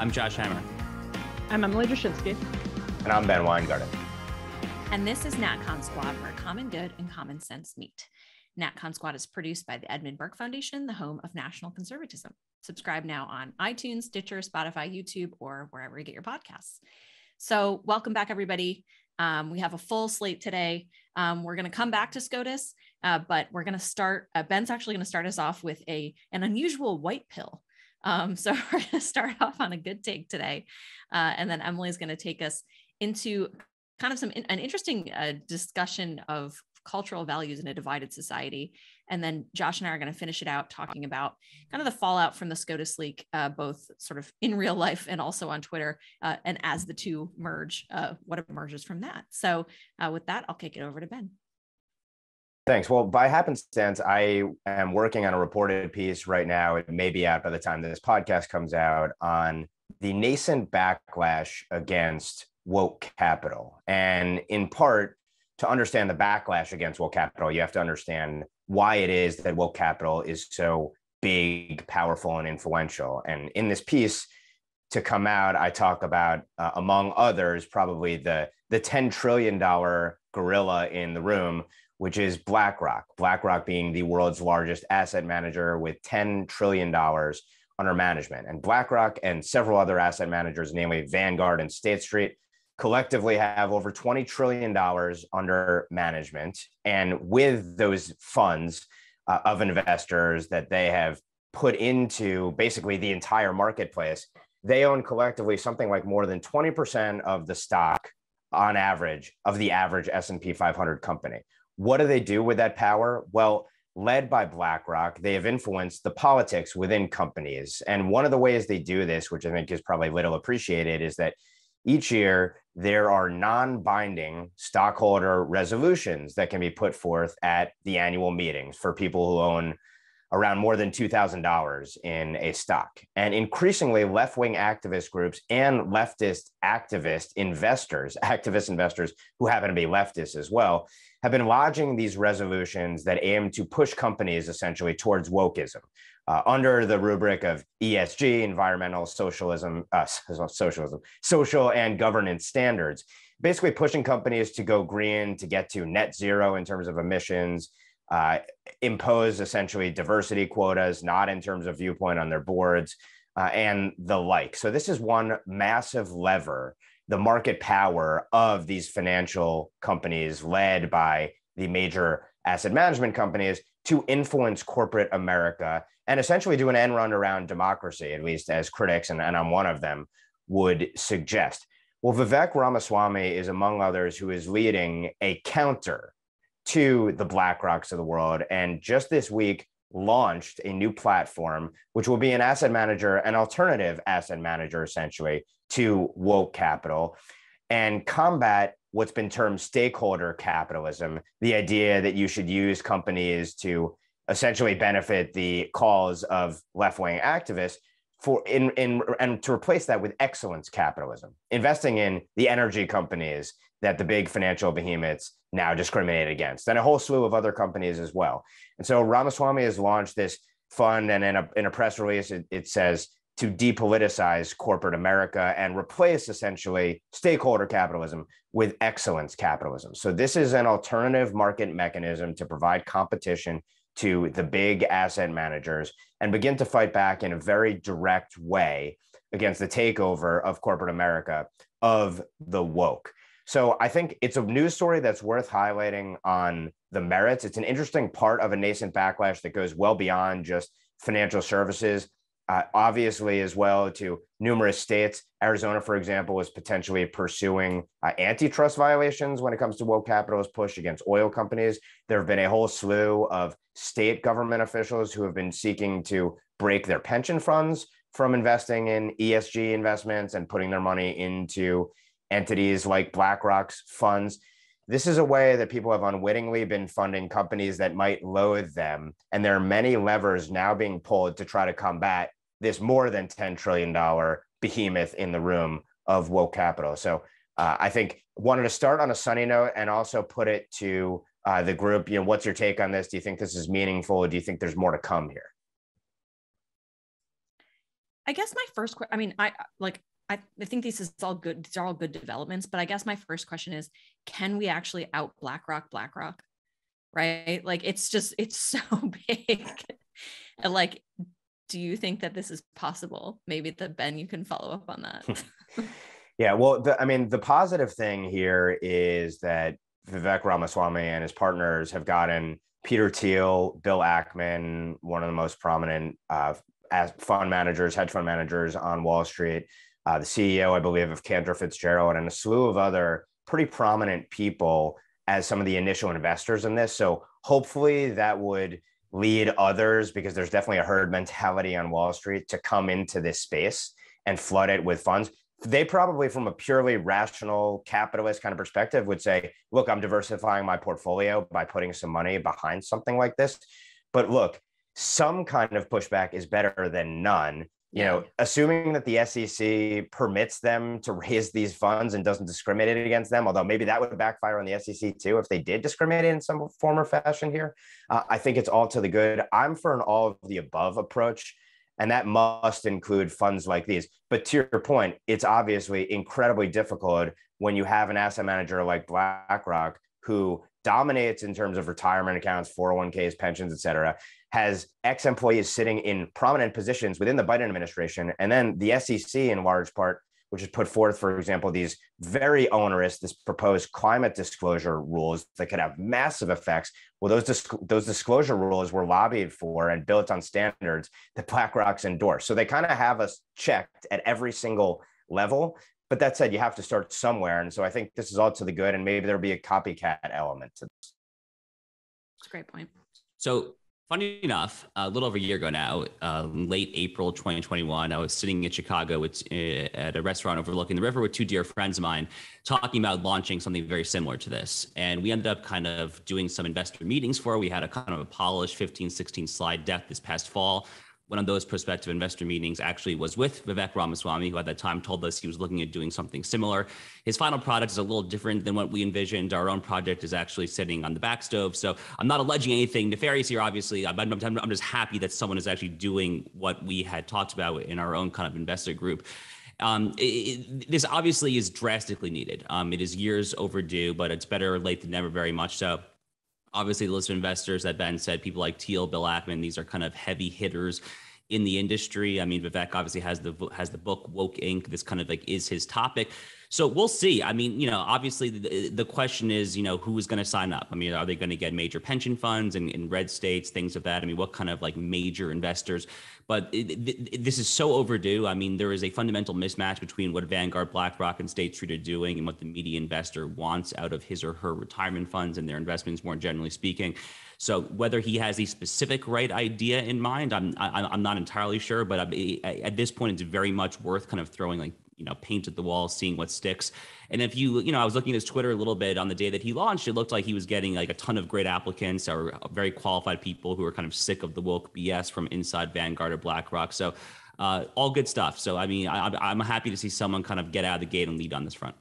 I'm Josh Hammer. I'm Emily Jashinsky. And I'm Ben Weingarten. And this is NatCon Squad, where common good and common sense meet. NatCon Squad is produced by the Edmund Burke Foundation, the home of national conservatism. Subscribe now on iTunes, Stitcher, Spotify, YouTube, or wherever you get your podcasts. So, welcome back, everybody. Um, we have a full slate today. Um, we're going to come back to SCOTUS, uh, but we're going to start. Uh, Ben's actually going to start us off with a an unusual white pill. Um, so we're going to start off on a good take today, uh, and then Emily is going to take us into kind of some an interesting uh, discussion of cultural values in a divided society. And then Josh and I are going to finish it out talking about kind of the fallout from the SCOTUS leak, uh, both sort of in real life and also on Twitter. Uh, and as the two merge, uh, what emerges from that. So uh, with that, I'll kick it over to Ben. Thanks. Well, by happenstance, I am working on a reported piece right now. It may be out by the time this podcast comes out on the nascent backlash against woke capital. And in part, to understand the backlash against woke capital, you have to understand why it is that woke capital is so big, powerful, and influential. And in this piece, to come out, I talk about, uh, among others, probably the the ten trillion dollar gorilla in the room, which is BlackRock. BlackRock being the world's largest asset manager with ten trillion dollars under management, and BlackRock and several other asset managers, namely Vanguard and State Street, collectively have over $20 trillion under management. And with those funds uh, of investors that they have put into basically the entire marketplace, they own collectively something like more than 20% of the stock on average of the average S&P 500 company. What do they do with that power? Well, led by BlackRock, they have influenced the politics within companies. And one of the ways they do this, which I think is probably little appreciated, is that each year there are non-binding stockholder resolutions that can be put forth at the annual meetings for people who own around more than $2,000 in a stock. And increasingly, left wing activist groups and leftist activist investors, activist investors who happen to be leftists as well, have been lodging these resolutions that aim to push companies essentially towards wokeism. Uh, under the rubric of ESG, environmental socialism, uh, socialism, social and governance standards, basically pushing companies to go green, to get to net zero in terms of emissions, uh, impose essentially diversity quotas, not in terms of viewpoint on their boards, uh, and the like. So, this is one massive lever, the market power of these financial companies led by the major asset management companies to influence corporate America and essentially do an end run around democracy, at least as critics, and, and I'm one of them, would suggest. Well, Vivek Ramaswamy is among others who is leading a counter to the BlackRocks of the world. And just this week, launched a new platform, which will be an asset manager, an alternative asset manager, essentially, to woke capital and combat what's been termed stakeholder capitalism the idea that you should use companies to essentially benefit the cause of left wing activists for in in and to replace that with excellence capitalism investing in the energy companies that the big financial behemoths now discriminate against and a whole slew of other companies as well. And so ramaswamy has launched this fund and in a, in a press release it, it says to depoliticize corporate america and replace essentially stakeholder capitalism with excellence capitalism so this is an alternative market mechanism to provide competition to the big asset managers and begin to fight back in a very direct way against the takeover of corporate America of the woke. So I think it's a news story that's worth highlighting on the merits. It's an interesting part of a nascent backlash that goes well beyond just financial services uh, obviously as well to numerous states. Arizona, for example, is potentially pursuing uh, antitrust violations when it comes to woke capitalist push against oil companies. There have been a whole slew of state government officials who have been seeking to break their pension funds from investing in ESG investments and putting their money into entities like BlackRock's funds this is a way that people have unwittingly been funding companies that might loathe them. And there are many levers now being pulled to try to combat this more than $10 trillion behemoth in the room of woke capital. So uh, I think wanted to start on a sunny note and also put it to uh, the group. You know, what's your take on this? Do you think this is meaningful? do you think there's more to come here? I guess my first question, I mean, I like, I, I think this is all good. These are all good developments, but I guess my first question is, can we actually out BlackRock, BlackRock? Right? Like, it's just, it's so big. like, do you think that this is possible? Maybe the Ben, you can follow up on that. yeah. Well, the, I mean, the positive thing here is that Vivek Ramaswamy and his partners have gotten Peter Thiel, Bill Ackman, one of the most prominent uh, fund managers, hedge fund managers on Wall Street, uh, the CEO, I believe, of Cantor Fitzgerald, and a slew of other pretty prominent people as some of the initial investors in this. So hopefully that would lead others, because there's definitely a herd mentality on Wall Street, to come into this space and flood it with funds. They probably from a purely rational capitalist kind of perspective would say look i'm diversifying my portfolio by putting some money behind something like this. But look some kind of pushback is better than none you know assuming that the sec permits them to raise these funds and doesn't discriminate against them although maybe that would backfire on the sec too if they did discriminate in some form or fashion here uh, i think it's all to the good i'm for an all of the above approach and that must include funds like these. But to your point, it's obviously incredibly difficult when you have an asset manager like BlackRock who dominates in terms of retirement accounts, 401ks, pensions, et cetera, has ex employees sitting in prominent positions within the Biden administration. And then the SEC, in large part, which has put forth, for example, these very onerous, this proposed climate disclosure rules that could have massive effects. Well, those disc- those disclosure rules were lobbied for and built on standards that BlackRock's endorsed. So they kind of have us checked at every single level. But that said, you have to start somewhere, and so I think this is all to the good, and maybe there'll be a copycat element to this. That's a great point. So Funny enough, a little over a year ago now, uh, late April 2021, I was sitting in Chicago with, uh, at a restaurant overlooking the river with two dear friends of mine, talking about launching something very similar to this. And we ended up kind of doing some investor meetings for. It. We had a kind of a polished 15, 16 slide deck this past fall one of those prospective investor meetings actually was with Vivek Ramaswamy, who at that time told us he was looking at doing something similar. His final product is a little different than what we envisioned. Our own project is actually sitting on the back stove. So I'm not alleging anything nefarious here, obviously. I'm, I'm, I'm just happy that someone is actually doing what we had talked about in our own kind of investor group. Um, it, it, this obviously is drastically needed. Um, it is years overdue, but it's better late than never, very much so obviously the list of investors that Ben said, people like Thiel, Bill Ackman, these are kind of heavy hitters in the industry. I mean, Vivek obviously has the has the book Woke Inc. This kind of like is his topic. So we'll see. I mean, you know, obviously the, the question is, you know, who is going to sign up? I mean, are they going to get major pension funds in, in red states, things of that? I mean, what kind of like major investors? But it, it, this is so overdue. I mean, there is a fundamental mismatch between what Vanguard, BlackRock, and State Street are doing and what the media investor wants out of his or her retirement funds and their investments, more generally speaking. So whether he has a specific right idea in mind, I'm I, am i am not entirely sure. But at this point, it's very much worth kind of throwing like you know paint at the wall, seeing what sticks. And if you you know, I was looking at his Twitter a little bit on the day that he launched. It looked like he was getting like a ton of great applicants or very qualified people who are kind of sick of the woke BS from inside Vanguard or BlackRock. So. Uh, all good stuff. So, I mean, I, I'm happy to see someone kind of get out of the gate and lead on this front.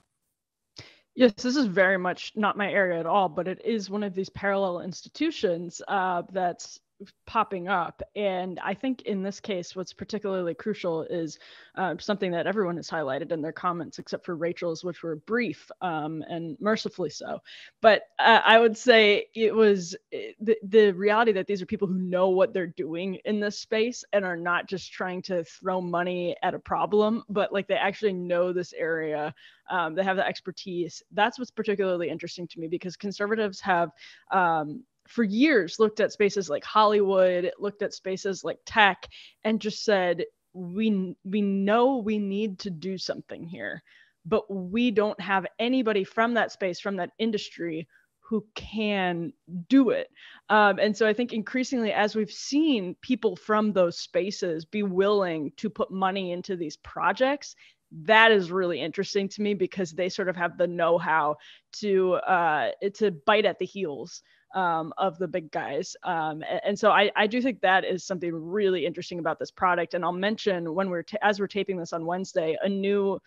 Yes, this is very much not my area at all, but it is one of these parallel institutions uh, that's popping up. And I think in this case, what's particularly crucial is uh, something that everyone has highlighted in their comments, except for Rachel's, which were brief um, and mercifully so. But uh, I would say it was eh, the, the reality that these are people who know what they're doing in this space and are not just trying to throw money at a problem, but like they actually know this area. Um, they have the expertise. That's what's particularly interesting to me because conservatives have um, for years looked at spaces like Hollywood, looked at spaces like tech, and just said, we we know we need to do something here, but we don't have anybody from that space, from that industry who can do it. Um, and so I think increasingly, as we've seen people from those spaces be willing to put money into these projects, that is really interesting to me because they sort of have the know-how to uh, to bite at the heels um, of the big guys. Um, and, and, so I, I do think that is something really interesting about this product. And I'll mention when we're, as we're taping this on Wednesday, a new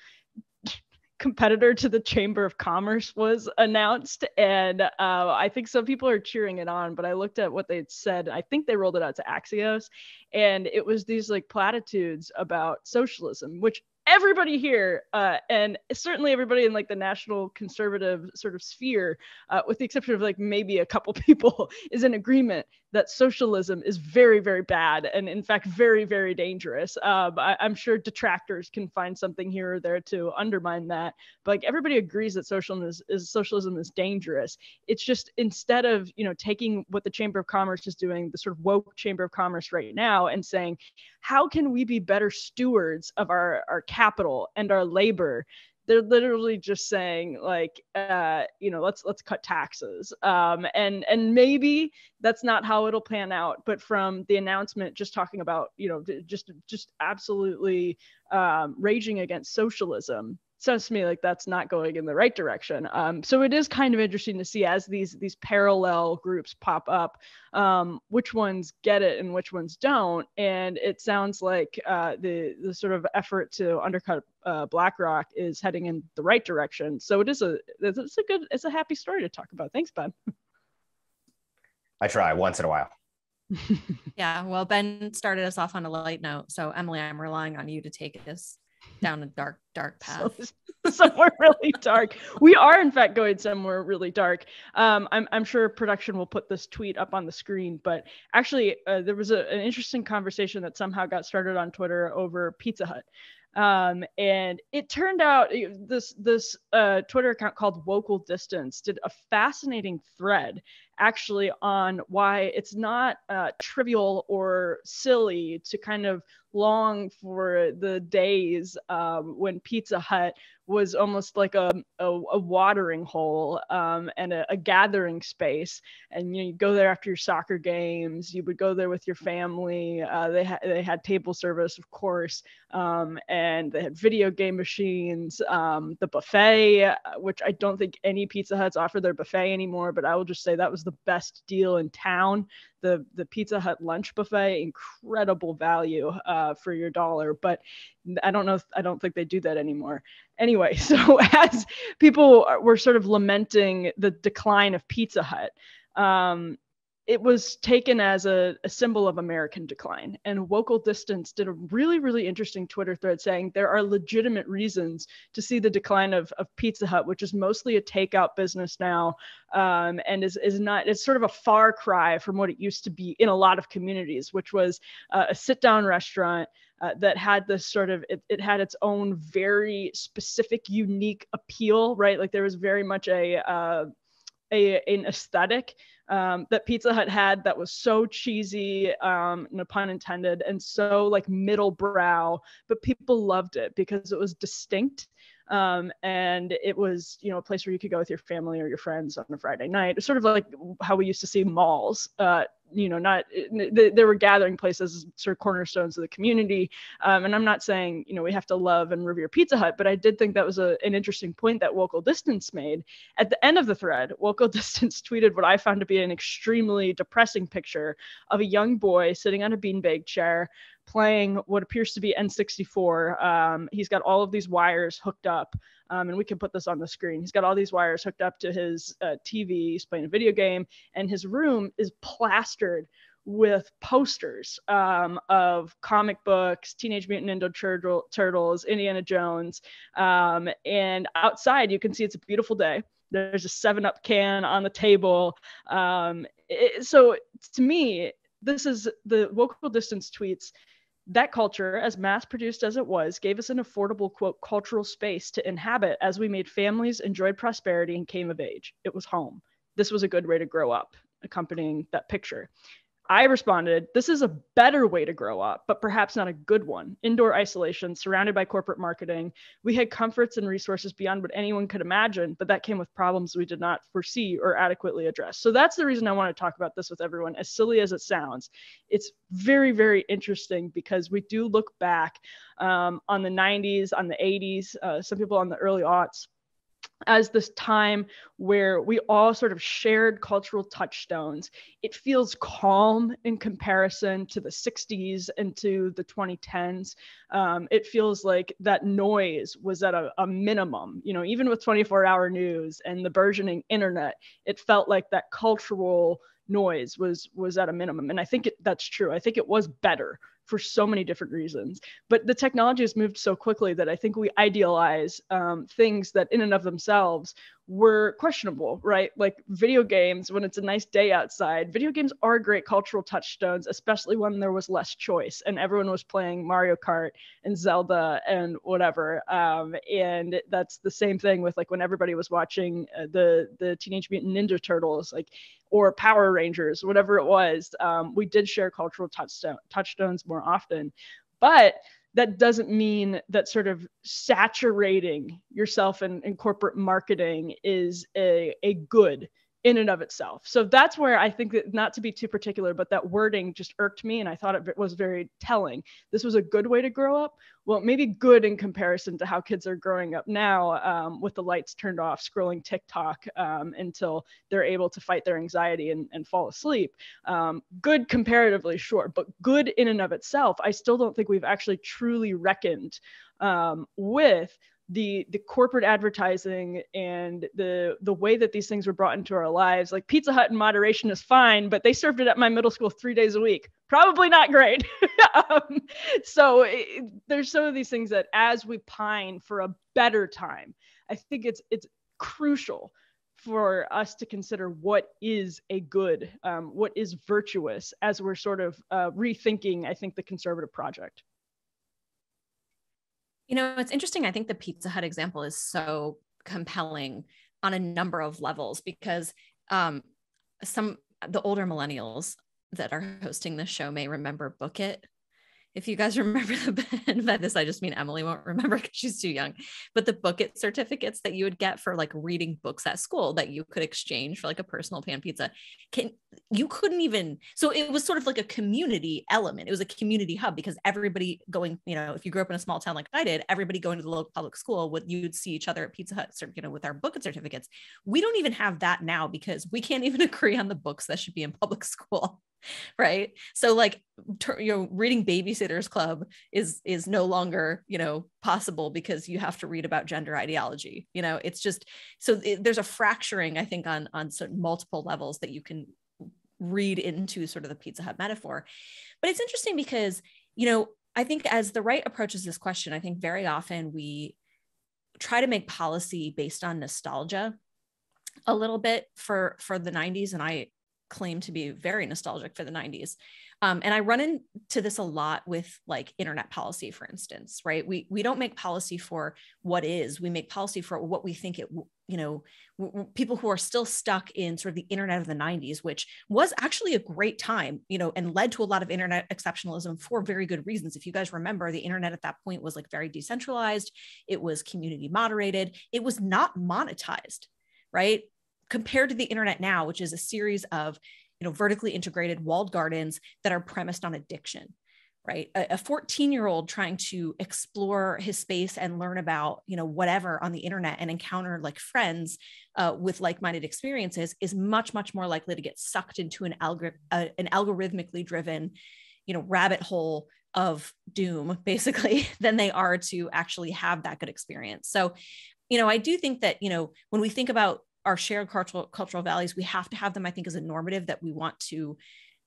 competitor to the Chamber of Commerce was announced, and uh, I think some people are cheering it on. But I looked at what they'd said. I think they rolled it out to Axios, and it was these like platitudes about socialism, which everybody here, uh, and certainly everybody in like the national conservative sort of sphere, uh, with the exception of like maybe a couple people, is in agreement that socialism is very, very bad and in fact very, very dangerous. Um, I, am sure detractors can find something here or there to undermine that, but like everybody agrees that socialism is, is socialism is dangerous. It's just instead of you know taking what the Chamber of Commerce is doing, the sort of woke Chamber of Commerce right now, and saying, how can we be better stewards of our our capital and our labor they're literally just saying like uh, you know let's let's cut taxes. Um, and and maybe that's not how it'll pan out but from the announcement just talking about you know just just absolutely um, raging against socialism sounds to me like that's not going in the right direction. Um, so it is kind of interesting to see as these these parallel groups pop up, um, which ones get it and which ones don't. And it sounds like uh, the the sort of effort to undercut uh, BlackRock is heading in the right direction. So it is a it's a good it's a happy story to talk about. Thanks, Ben. I try once in a while. yeah, well, Ben started us off on a light note, so Emily, I'm relying on you to take us down a dark, dark path. So, somewhere really dark. We are, in fact, going somewhere really dark. Um, I'm, I'm sure production will put this tweet up on the screen, but actually, uh, there was a, an interesting conversation that somehow got started on Twitter over Pizza Hut. Um, and it turned out this this uh, Twitter account called Wokal Distance did a fascinating thread actually on why it's not uh, trivial or silly to kind of long for the days um, when Pizza Hut was almost like a, a, a watering hole um, and a, a, gathering space. And you, know, you go there after your soccer games. You would go there with your family. Uh, they had they had table service, of course, um, and they had video game machines. Um, the buffet, uh, which I don't think any Pizza Huts offer their buffet anymore, but I will just say that was the best deal in town the the Pizza Hut lunch buffet, incredible value uh, for your dollar. But I don't know, I don't think they do that anymore. Anyway, so as people were sort of lamenting the decline of Pizza Hut, um, it was taken as a, a, symbol of American decline. And Wokal Distance did a really, really interesting Twitter thread saying there are legitimate reasons to see the decline of, of Pizza Hut, which is mostly a takeout business now um, and is, is not, it's sort of a far cry from what it used to be in a lot of communities, which was uh, a sit down restaurant. Uh, that had this sort of it, it had its own very specific unique appeal right like there was very much a uh, a, an aesthetic um, that Pizza Hut had that was so cheesy, um, no pun intended, and so like middle brow, but people loved it because it was distinct um, and it was, you know, a place where you could go with your family or your friends on a Friday night. Sort of like how we used to see malls. Uh, you know, not there were gathering places, sort of cornerstones of the community. Um, and I'm not saying, you know, we have to love and revere Pizza Hut, but I did think that was a, an interesting point that Wokal Distance made. At the end of the thread, Wokal Distance tweeted what I found to be an extremely depressing picture of a young boy sitting on a beanbag chair playing what appears to be N64. Um, he's got all of these wires hooked up, um, and we can put this on the screen. He's got all these wires hooked up to his uh, TV. He's playing a video game, and his room is plastered with posters um, of comic books, Teenage Mutant Ninja Turtle, Turtles, Indiana Jones, um, and outside you can see it's a beautiful day. There's a Seven Up can on the table. Um, it, so to me, this is the Wokal Distance tweets that culture, as mass produced as it was, gave us an affordable, quote, cultural space to inhabit as we made families, enjoyed prosperity, and came of age. It was home. This was a good way to grow up, accompanying that picture. I responded, This is a better way to grow up, but perhaps not a good one. Indoor isolation, surrounded by corporate marketing. We had comforts and resources beyond what anyone could imagine, but that came with problems we did not foresee or adequately address. So that's the reason I want to talk about this with everyone, as silly as it sounds. It's very, very interesting because we do look back um, on the 90s, on the 80s, uh, some people on the early aughts as this time where we all sort of shared cultural touchstones. It feels calm in comparison to the 60s and to the 2010s. Um, it feels like that noise was at a, a minimum. You know, even with 24 hour news and the burgeoning internet, it felt like that cultural noise was was at a minimum and i think it, that's true i think it was better for so many different reasons. But the technology has moved so quickly that I think we idealize um, things that, in and of themselves, were questionable, right? Like video games, when it's a nice day outside, video games are great cultural touchstones, especially when there was less choice and everyone was playing Mario Kart and Zelda and whatever. Um, and that's the same thing with like when everybody was watching uh, the the Teenage Mutant Ninja Turtles, like or Power Rangers, whatever it was. Um, we did share cultural touchstone, touchstones more often, but that doesn't mean that sort of saturating yourself in, in corporate marketing is a, a good in and of itself. So that's where I think that not to be too particular, but that wording just irked me and I thought it was very telling. This was a good way to grow up. Well, maybe good in comparison to how kids are growing up now um, with the lights turned off, scrolling TikTok um, until they're able to fight their anxiety and, and fall asleep. Um, good comparatively, sure, but good in and of itself, I still don't think we've actually truly reckoned um, with the the corporate advertising and the the way that these things were brought into our lives like pizza hut in moderation is fine but they served it at my middle school three days a week. Probably not great. Um, so it, there's some of these things that as we pine for a better time i think it's it's crucial for us to consider what is a good um, what is virtuous as we're sort of uh, rethinking i think the conservative project you know, it's interesting. I think the Pizza Hut example is so compelling on a number of levels because um, some the older millennials that are hosting this show may remember Book It if you guys remember the by this, I just mean Emily won't remember because she's too young. But the book it certificates that you would get for like reading books at school that you could exchange for like a personal pan pizza. Can you couldn't even so it was sort of like a community element. It was a community hub because everybody going, you know, if you grew up in a small town like I did, everybody going to the local public school would you'd see each other at Pizza Hut, you know, with our book certificates. We don't even have that now because we can't even agree on the books that should be in public school right? So like you know reading babysitters club is is no longer you know possible because you have to read about gender ideology you know? It's just so it, there's a fracturing i think on on certain multiple levels that you can read into sort of the pizza hut metaphor. But it's interesting because you know i think as the right approaches this question i think very often we try to make policy based on nostalgia a little bit for for the 90s and i claim to be very nostalgic for the 90s. Um, and I run into this a lot with like internet policy, for instance, right? We we don't make policy for what is, we make policy for what we think it, you know, w- people who are still stuck in sort of the internet of the 90s, which was actually a great time, you know, and led to a lot of internet exceptionalism for very good reasons. If you guys remember, the internet at that point was like very decentralized, it was community moderated, it was not monetized, right? Compared to the internet now, which is a series of you know vertically integrated walled gardens that are premised on addiction right? A 14 year old trying to explore his space and learn about you know whatever on the internet and encounter like friends uh, with like-minded experiences is much much more likely to get sucked into an, algor- uh, an algorithmically driven you know rabbit hole of doom basically than they are to actually have that good experience. So you know i do think that you know when we think about our shared cultural cultural values we have to have them i think as a normative that we want to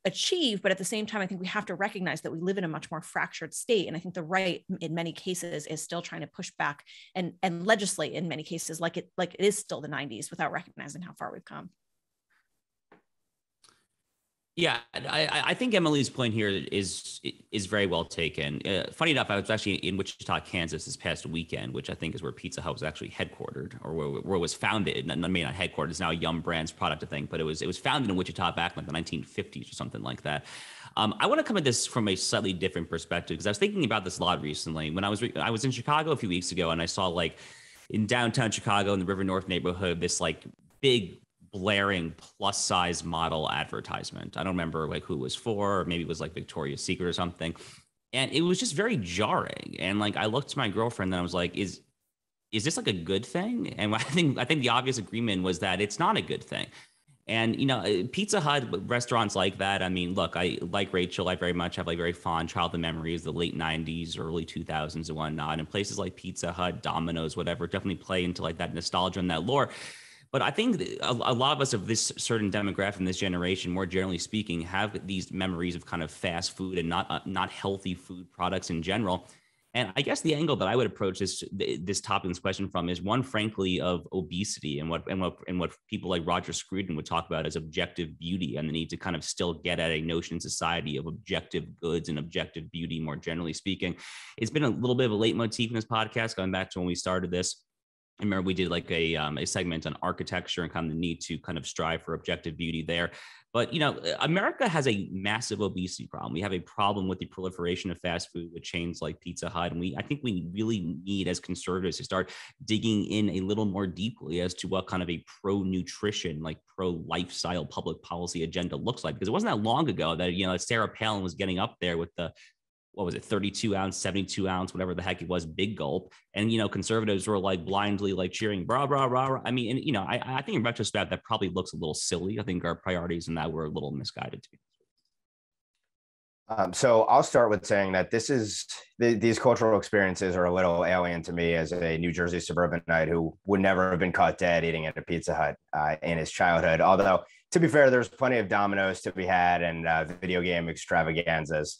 achieve but at the same time i think we have to recognize that we live in a much more fractured state and i think the right in many cases is still trying to push back and and legislate in many cases like it like it is still the 90s without recognizing how far we've come yeah, I, I think Emily's point here is is very well taken. Uh, funny enough, I was actually in Wichita, Kansas this past weekend, which I think is where Pizza Hut was actually headquartered, or where, where it was founded. Not, maybe not headquartered; it's now Yum Brands product, I think, but it was it was founded in Wichita back in like the 1950s or something like that. Um, I want to come at this from a slightly different perspective because I was thinking about this a lot recently. When I was re- I was in Chicago a few weeks ago, and I saw like in downtown Chicago in the River North neighborhood this like big blaring plus size model advertisement. I don't remember like who it was for, or maybe it was like Victoria's Secret or something. And it was just very jarring. And like I looked to my girlfriend and I was like, is is this like a good thing? And I think I think the obvious agreement was that it's not a good thing. And you know, uh, Pizza Hut restaurants like that. I mean, look, I like Rachel. I very much have like very fond childhood memories, the late '90s, early 2000s, and whatnot. And places like Pizza Hut, Domino's, whatever, definitely play into like that nostalgia and that lore. But I think a, a lot of us of this certain demographic in this generation, more generally speaking, have these memories of kind of fast food and not uh, not healthy food products in general. And I guess the angle that I would approach this this topic, this question from, is one, frankly, of obesity and what and what and what people like Roger Scruton would talk about as objective beauty and the need to kind of still get at a notion in society of objective goods and objective beauty, more generally speaking. It's been a little bit of a leitmotif in this podcast, going back to when we started this. I remember we did like a um, a segment on architecture and kind of the need to kind of strive for objective beauty there. But you know, America has a massive obesity problem. We have a problem with the proliferation of fast food with chains like Pizza Hut, and we I think we really need as conservatives to start digging in a little more deeply as to what kind of a pro nutrition, like pro lifestyle public policy agenda looks like. Because it wasn't that long ago that you know Sarah Palin was getting up there with the what was it 32 ounce 72 ounce whatever the heck it was big gulp and you know conservatives were like blindly like cheering blah blah blah, blah. i mean and you know I, I think in retrospect that probably looks a little silly i think our priorities in that were a little misguided um, so I'll start with saying that this is th- these cultural experiences are a little alien to me as a New Jersey suburbanite who would never have been caught dead eating at a Pizza Hut uh, in his childhood. Although, to be fair, there's plenty of Domino's to be had and uh, video game extravaganzas.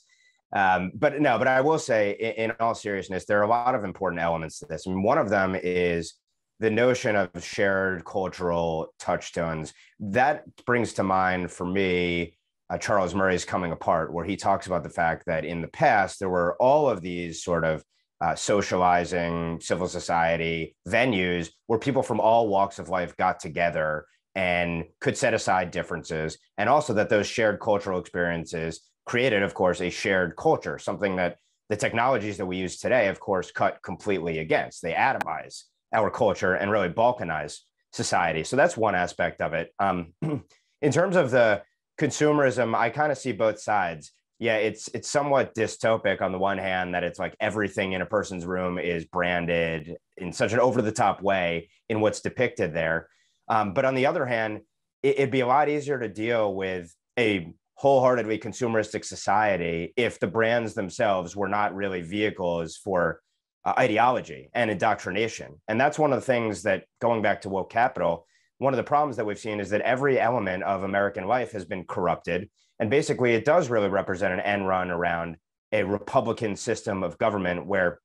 Um, but no, but I will say, in, in, all seriousness, there are a lot of important elements to this. I mean, one of them is the notion of shared cultural touchstones. That brings to mind for me uh, Charles Murray's Coming Apart, where he talks about the fact that in the past, there were all of these sort of uh, socializing civil society venues where people from all walks of life got together and could set aside differences. And also that those shared cultural experiences created, of course, a shared culture, something that the technologies that we use today, of course, cut completely against. They atomize our culture and really balkanize society. So that's one aspect of it. Um, in terms of the consumerism, I kind of see both sides. Yeah, it's it's somewhat dystopic on the one hand that it's like everything in a person's room is branded in such an over the top way in what's depicted there. Um, but on the other hand, it, it'd be a lot easier to deal with a wholeheartedly consumeristic society if the brands themselves were not really vehicles for uh, ideology and indoctrination. And that's one of the things that, going back to woke capital, one of the problems that we've seen is that every element of American life has been corrupted. And basically, it does really represent an end run around a Republican system of government where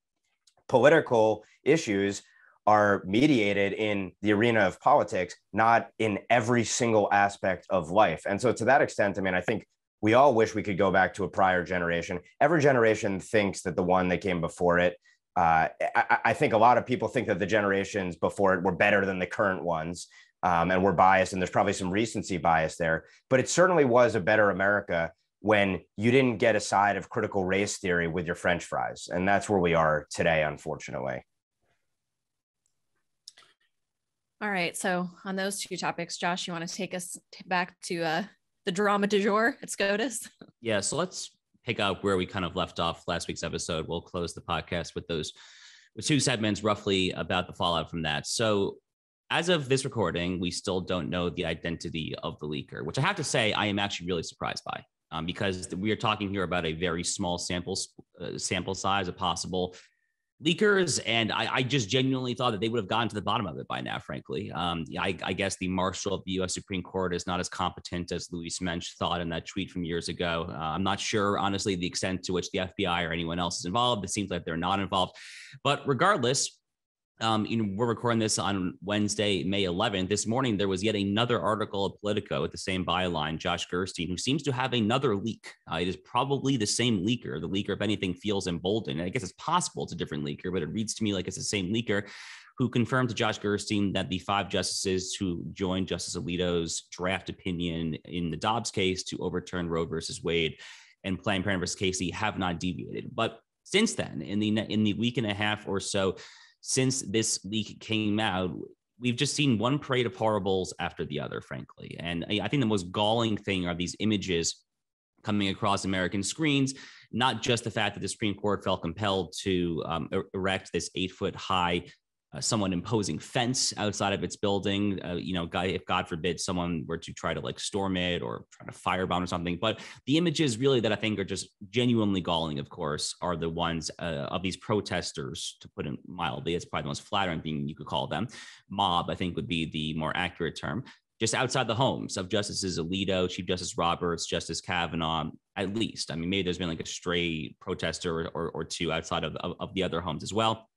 political issues are mediated in the arena of politics, not in every single aspect of life. And so, to that extent, I mean, I think we all wish we could go back to a prior generation. Every generation thinks that the one that came before it, uh, I, I, think a lot of people think that the generations before it were better than the current ones. Um, and we're biased, and there's probably some recency bias there. But it certainly was a better America when you didn't get a side of critical race theory with your French fries. And that's where we are today, unfortunately. All right. So on those two topics, Josh, you want to take us back to uh, the drama du jour at SCOTUS? Yeah. So let's pick up where we kind of left off last week's episode. We'll close the podcast with those with two segments roughly about the fallout from that. So as of this recording, we still don't know the identity of the leaker, which I have to say I am actually really surprised by. Um, because we are talking here about a very small sample uh, sample size, a possible leakers, and I, I, just genuinely thought that they would have gotten to the bottom of it by now. Frankly, um, I, I, guess the marshal of the U.S. Supreme Court is not as competent as Louise Mensch thought in that tweet from years ago. Uh, I'm not sure, honestly, the extent to which the FBI or anyone else is involved. It seems like they're not involved, but regardless, um, you know, we're recording this on Wednesday, May 11th. This morning, there was yet another article of Politico with the same byline, Josh Gerstein, who seems to have another leak. Uh, it is probably the same leaker. The leaker, if anything, feels emboldened. And I guess it's possible it's a different leaker, but it reads to me like it's the same leaker who confirmed to Josh Gerstein that the five justices who joined Justice Alito's draft opinion in the Dobbs case to overturn Roe versus Wade and Planned Parenthood versus Casey have not deviated. But since then, in the in the week and a half or so since this leak came out, we've just seen one parade of horribles after the other, frankly. And I think the most galling thing are these images coming across American screens, not just the fact that the Supreme Court felt compelled to um, erect this eight foot high uh, someone imposing fence outside of its building. Uh, you know, guy if God forbid someone were to try to like storm it or try to firebomb or something. But the images really that I think are just genuinely galling, of course, are the ones uh, of these protesters, to put it mildly. It's probably the most flattering thing you could call them. Mob, I think, would be the more accurate term. Just outside the homes of Justices Alito, Chief Justice Roberts, Justice Kavanaugh, at least. I mean, maybe there's been like a stray protester or, or, or two outside of, of, of the other homes as well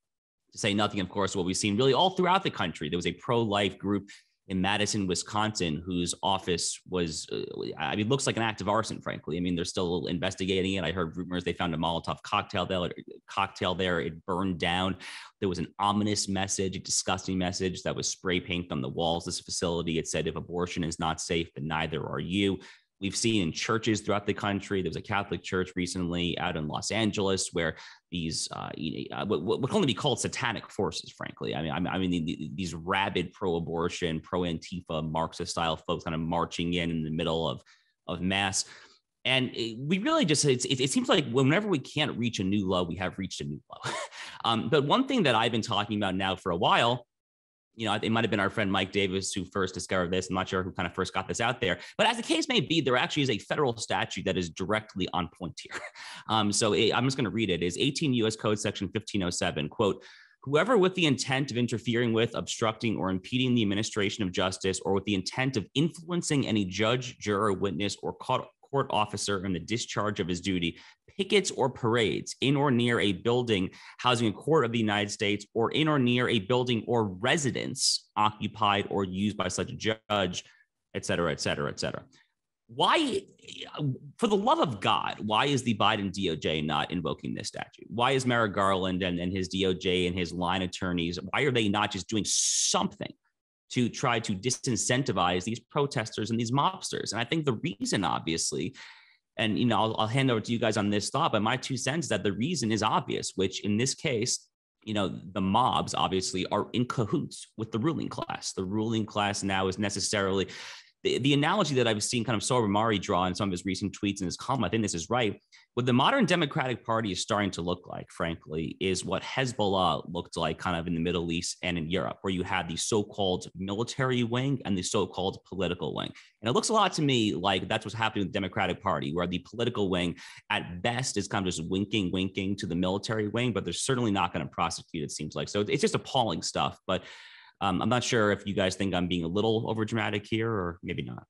to say nothing, of course, what we've seen really all throughout the country. There was a pro life group in Madison, Wisconsin, whose office was, uh, I mean, looks like an act of arson, frankly. I mean, they're still investigating it. I heard rumors they found a Molotov cocktail there, cocktail there. It burned down. There was an ominous message, a disgusting message that was spray painted on the walls of this facility. It said, if abortion is not safe, then neither are you. We've seen in churches throughout the country. There was a Catholic church recently out in Los Angeles where these uh, uh what, what can only be called satanic forces, frankly. I mean, I mean, these rabid pro-abortion, pro-Antifa, Marxist-style folks kind of marching in in the middle of of mass. And we really just, it, it, seems like whenever we can't reach a new low, we have reached a new low. um, but one thing that I've been talking about now for a while you know, it might have been our friend Mike Davis who first discovered this. I'm not sure who kind of first got this out there, but as the case may be, there actually is a federal statute that is directly on point here. Um, so it, I'm just going to read it. Is 18 U.S. Code Section 1507 quote. Whoever with the intent of interfering with, obstructing, or impeding the administration of justice, or with the intent of influencing any judge, juror, witness, or court officer in the discharge of his duty pickets or parades in or near a building housing a court of the United States or in or near a building or residence occupied or used by such a judge, et cetera, et cetera, et cetera. Why, for the love of God, why is the Biden DOJ not invoking this statute? Why is Merrick Garland and, and his DOJ and his line attorneys, why are they not just doing something to try to disincentivize these protesters and these mobsters? And I think the reason, obviously, and you know I'll, I'll hand over to you guys on this thought but my two cents is that the reason is obvious which in this case you know the mobs obviously are in cahoots with the ruling class the ruling class now is necessarily the, the analogy that I've seen kind of Sohrab Ahmari draw in some of his recent tweets in his column, I think this is right. What the modern Democratic Party is starting to look like, frankly, is what Hezbollah looked like kind of in the Middle East and in Europe, where you had the so called military wing and the so called political wing. And it looks a lot to me like that's what's happening with the Democratic Party, where the political wing at best is kind of just winking, winking to the military wing, but they're certainly not going to prosecute, it seems like. So it's just appalling stuff. But um, I'm not sure if you guys think I'm being a little over dramatic here or maybe not.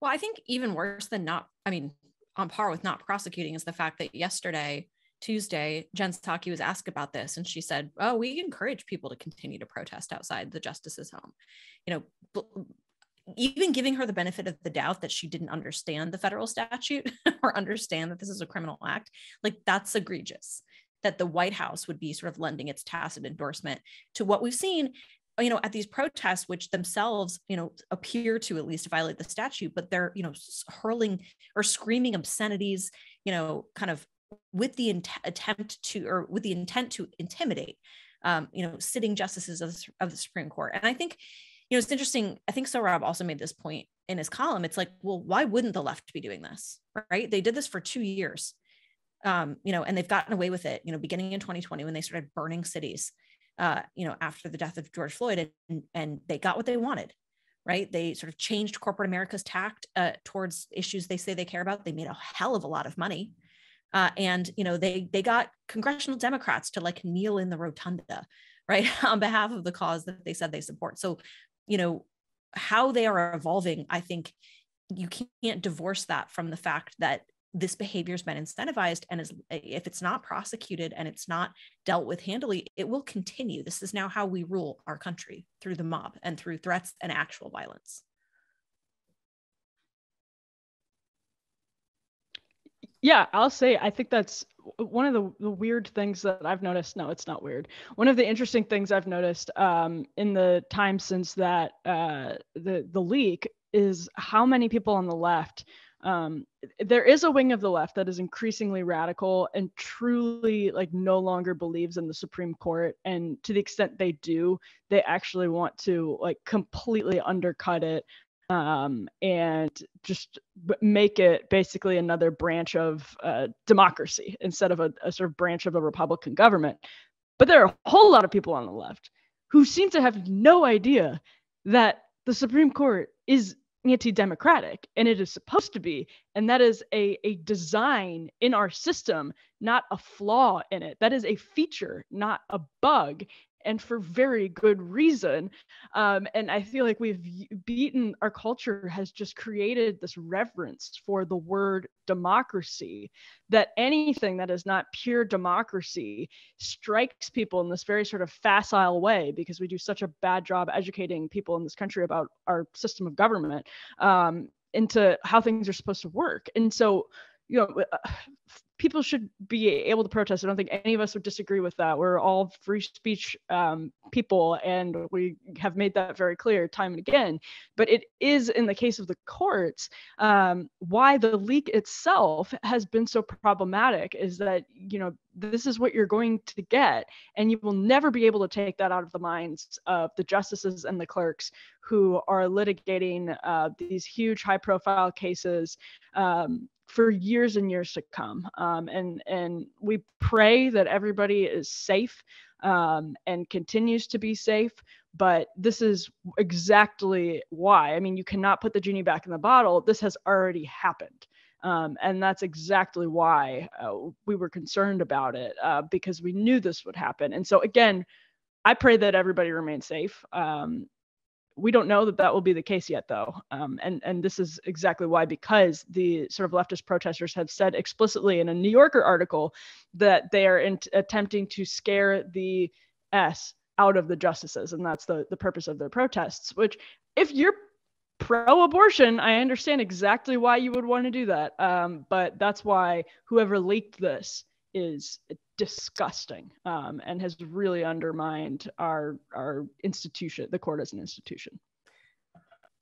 Well, I think even worse than not, I mean, on par with not prosecuting is the fact that yesterday, Tuesday, Jen Psaki was asked about this and she said, Oh, we encourage people to continue to protest outside the justice's home. You know, even giving her the benefit of the doubt that she didn't understand the federal statute or understand that this is a criminal act, like that's egregious that the White House would be sort of lending its tacit endorsement to what we've seen you know at these protests which themselves you know appear to at least violate the statute but they're you know hurling or screaming obscenities you know kind of with the int- attempt to or with the intent to intimidate um, you know sitting justices of the, of the supreme court. And i think you know it's interesting i think Sohrab also made this point in his column. It's like well why wouldn't the left be doing this right? They did this for two years um, you know, and they've gotten away with it, you know, beginning in 2020 when they started burning cities, uh, you know, after the death of George Floyd, and, and they got what they wanted, right? They sort of changed corporate America's tact uh, towards issues they say they care about. They made a hell of a lot of money, uh, and you know, they they got congressional Democrats to like kneel in the rotunda, right, on behalf of the cause that they said they support. So, you know, how they are evolving, I think you can't divorce that from the fact that this behavior has been incentivized and is if it's not prosecuted and it's not dealt with handily it will continue. This is now how we rule our country through the mob and through threats and actual violence. Yeah i'll say i think that's one of the, the, weird things that i've noticed no it's not weird. One of the interesting things i've noticed um, in the time since that uh, the the leak is how many people on the left um, there is a wing of the left that is increasingly radical and truly like no longer believes in the supreme court and to the extent they do they actually want to like completely undercut it um, and just make it basically another branch of uh, democracy instead of a, a, sort of branch of a republican government. But there are a whole lot of people on the left who seem to have no idea that the Supreme Court is anti-democratic and it is supposed to be and that is a, a design in our system not a flaw in it. That is a feature not a bug and for very good reason. Um, and I feel like we've beaten our culture has just created this reverence for the word democracy that anything that is not pure democracy strikes people in this very sort of facile way because we do such a bad job educating people in this country about our system of government um, into how things are supposed to work. And so, you know, uh, people should be able to protest. I don't think any of us would disagree with that. We're all free speech um, people, and we have made that very clear time and again. But it is, in the case of the courts, um, why the leak itself has been so problematic is that, you know, this is what you're going to get, and you will never be able to take that out of the minds of the justices and the clerks who are litigating uh, these huge high profile cases um, for years and years to come. Um, and and we pray that everybody is safe um, and continues to be safe. But this is exactly why. I mean, you cannot put the genie back in the bottle. This has already happened. Um, and that's exactly why uh, we were concerned about it uh, because we knew this would happen. And so, again, I pray that everybody remains safe. Um, we don't know that that will be the case yet, though. Um, and, and this is exactly why, because the sort of leftist protesters have said explicitly in a New Yorker article that they are in- attempting to scare the S out of the justices. And that's the, the purpose of their protests, which, if you're pro abortion, I understand exactly why you would want to do that. Um, but that's why whoever leaked this is disgusting um, and has really undermined our our institution, the court as an institution.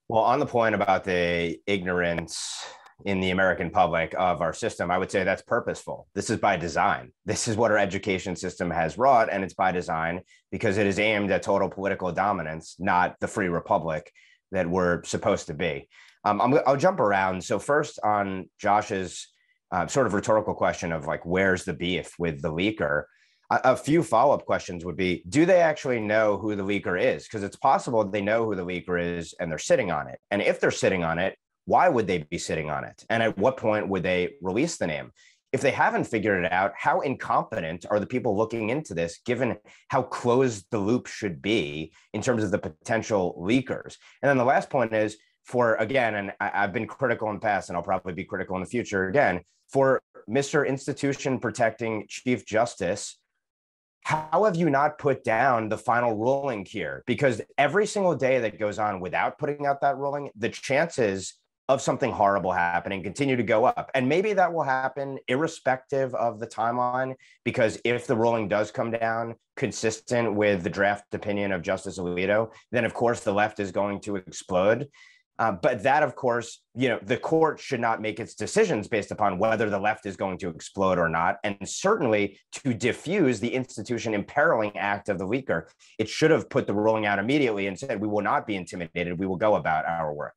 Well, on the point about the ignorance in the American public of our system, I would say that's purposeful. This is by design. This is what our education system has wrought, and it's by design because it is aimed at total political dominance, not the free republic that we're supposed to be. Um, i will jump around. So first on Josh's uh, sort of rhetorical question of like, where's the beef with the leaker? A, a few follow up questions would be Do they actually know who the leaker is? Because it's possible they know who the leaker is and they're sitting on it. And if they're sitting on it, why would they be sitting on it? And at what point would they release the name? If they haven't figured it out, how incompetent are the people looking into this, given how closed the loop should be in terms of the potential leakers? And then the last point is for, again, and I, have been critical in the past, and I'll probably be critical in the future again, for Mr. Institution protecting Chief Justice, how have you not put down the final ruling here? Because every single day that goes on without putting out that ruling, the chances of something horrible happening continue to go up. And maybe that will happen irrespective of the timeline, because if the ruling does come down consistent with the draft opinion of Justice Alito, then of course the left is going to explode. Uh, but that, of course, you know, the court should not make its decisions based upon whether the left is going to explode or not. And certainly to diffuse the institution imperiling act of the leaker, it should have put the ruling out immediately and said, we will not be intimidated. We will go about our work.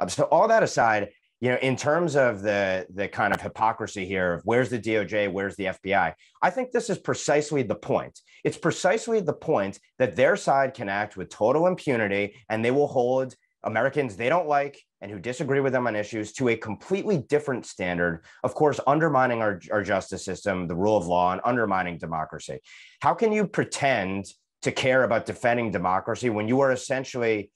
Um, so all that aside, you know, in terms of the the kind of hypocrisy here of where's the DOJ, where's the FBI, I think this is precisely the point. It's precisely the point that their side can act with total impunity and they will hold Americans they don't like and who disagree with them on issues to a completely different standard, of course, undermining our, our justice system, the rule of law, and undermining democracy. How can you pretend to care about defending democracy when you are essentially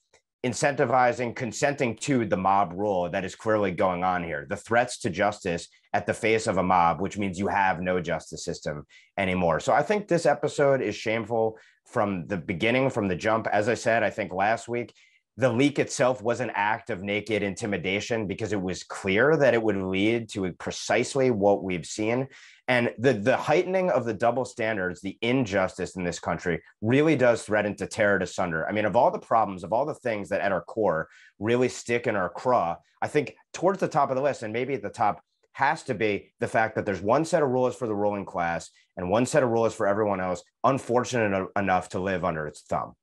incentivizing, consenting to the mob rule that is clearly going on here, the threats to justice at the face of a mob, which means you have no justice system anymore. So I think this episode is shameful from the beginning, from the jump. As I said, I think last week, the leak itself was an act of naked intimidation because it was clear that it would lead to precisely what we've seen. And the, the heightening of the double standards, the injustice in this country really does threaten to tear it asunder. I mean, of all the problems, of all the things that at our core really stick in our craw, I think towards the top of the list, and maybe at the top, has to be the fact that there's one set of rules for the ruling class and one set of rules for everyone else, unfortunate enough to live under its thumb.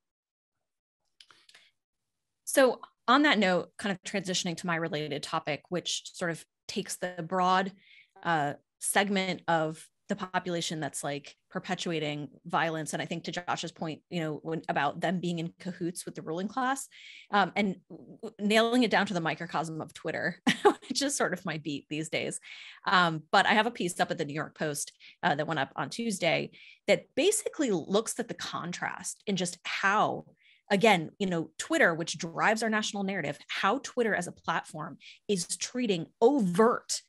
So, on that note, kind of transitioning to my related topic, which sort of takes the broad uh, segment of the population that's like perpetuating violence. And i think to josh's point you know when, about them being in cahoots with the ruling class um, and nailing it down to the microcosm of twitter which is sort of my beat these days. Um, but i have a piece up at the new york post uh, that went up on tuesday that basically looks at the contrast in just how again, you know, Twitter, which drives our national narrative, how Twitter as a platform is treating overt,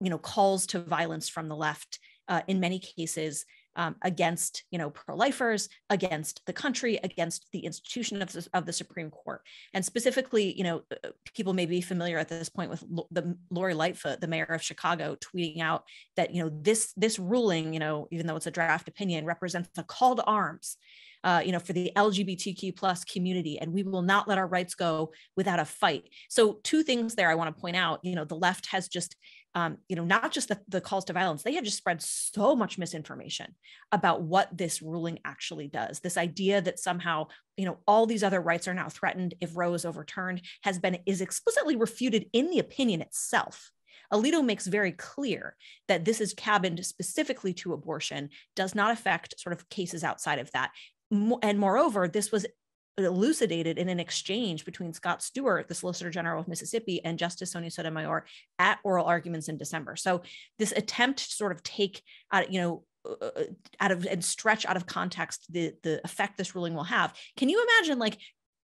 you know, calls to violence from the left uh, in many cases um, against, you know, pro-lifers, against the country, against the institution of the, of the Supreme Court, and specifically, you know, uh, people may be familiar at this point with the Lori Lightfoot, the mayor of Chicago, tweeting out that you know this this ruling, you know, even though it's a draft opinion, represents a call to arms uh, you know, for the LGBTQ plus community, and we will not let our rights go without a fight. So, two things there I want to point out. You know, the left has just um, you know, not just the, the calls to violence, they have just spread so much misinformation about what this ruling actually does. This idea that somehow, you know, all these other rights are now threatened if Roe is overturned has been is explicitly refuted in the opinion itself. Alito makes very clear that this is cabined specifically to abortion, does not affect sort of cases outside of that and moreover, this was elucidated in an exchange between Scott Stewart, the Solicitor General of Mississippi, and Justice Sonia Sotomayor at oral arguments in December. So this attempt to sort of take, uh, you know, uh, uh, out of and stretch out of context the the effect this ruling will have. Can you imagine like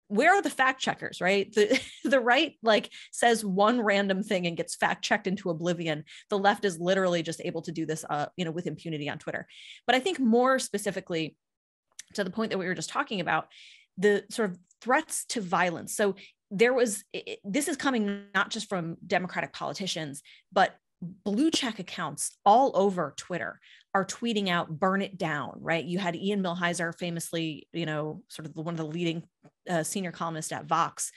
where are the fact checkers right the the right like says one random thing and gets fact checked into oblivion the left is literally just able to do this uh you know with impunity on twitter but i think more specifically to the point that we were just talking about the sort of threats to violence. So there was it, this is coming not just from democratic politicians but blue check accounts all over twitter are tweeting out burn it down right? You had ian millhiser famously you know sort of one of the leading uh, senior columnists at vox